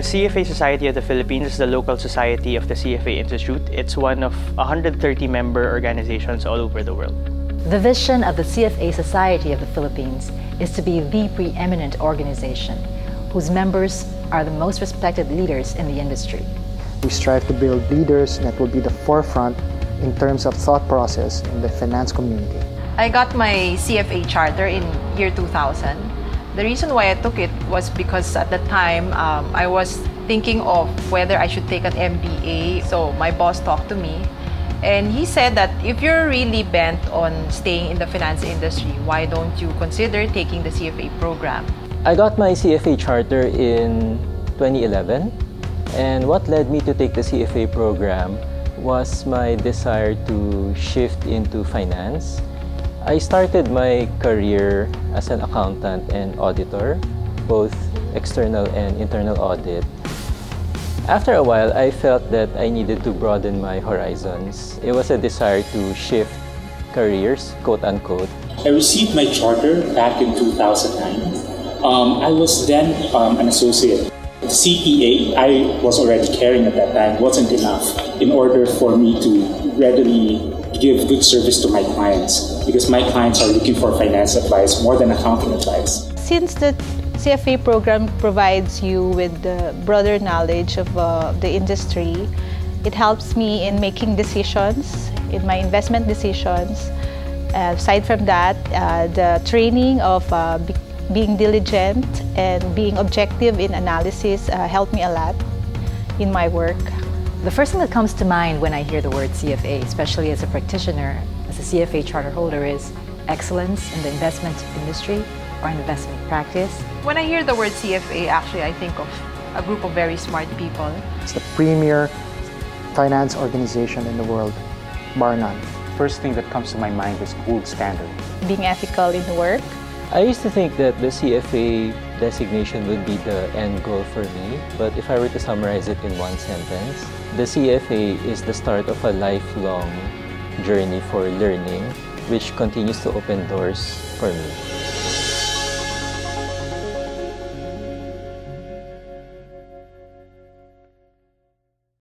The CFA Society of the Philippines is the local society of the CFA Institute. It's one of 130 member organizations all over the world. The vision of the CFA Society of the Philippines is to be the preeminent organization whose members are the most respected leaders in the industry. We strive to build leaders that will be the forefront in terms of thought process in the finance community. I got my CFA charter in year 2000. The reason why I took it was because at the time um, I was thinking of whether I should take an MBA. So my boss talked to me and he said that if you're really bent on staying in the finance industry, why don't you consider taking the CFA program? I got my CFA charter in 2011 and what led me to take the CFA program was my desire to shift into finance. I started my career as an accountant and auditor, both external and internal audit. After a while, I felt that I needed to broaden my horizons. It was a desire to shift careers, quote unquote. I received my charter back in 2009. Um, I was then um, an associate. CPA I was already carrying at that time wasn't enough in order for me to readily give good service to my clients because my clients are looking for finance advice more than accounting advice. Since the CFA program provides you with the broader knowledge of uh, the industry. It helps me in making decisions, in my investment decisions. Uh, aside from that, uh, the training of uh, being diligent and being objective in analysis uh, helped me a lot in my work. The first thing that comes to mind when I hear the word CFA, especially as a practitioner, as a CFA charter holder, is excellence in the investment industry or investment practice. When I hear the word CFA, actually, I think of a group of very smart people. It's the premier finance organization in the world, bar none. First thing that comes to my mind is gold standard. Being ethical in work. I used to think that the CFA designation would be the end goal for me, but if I were to summarize it in one sentence, the CFA is the start of a lifelong journey for learning, which continues to open doors for me.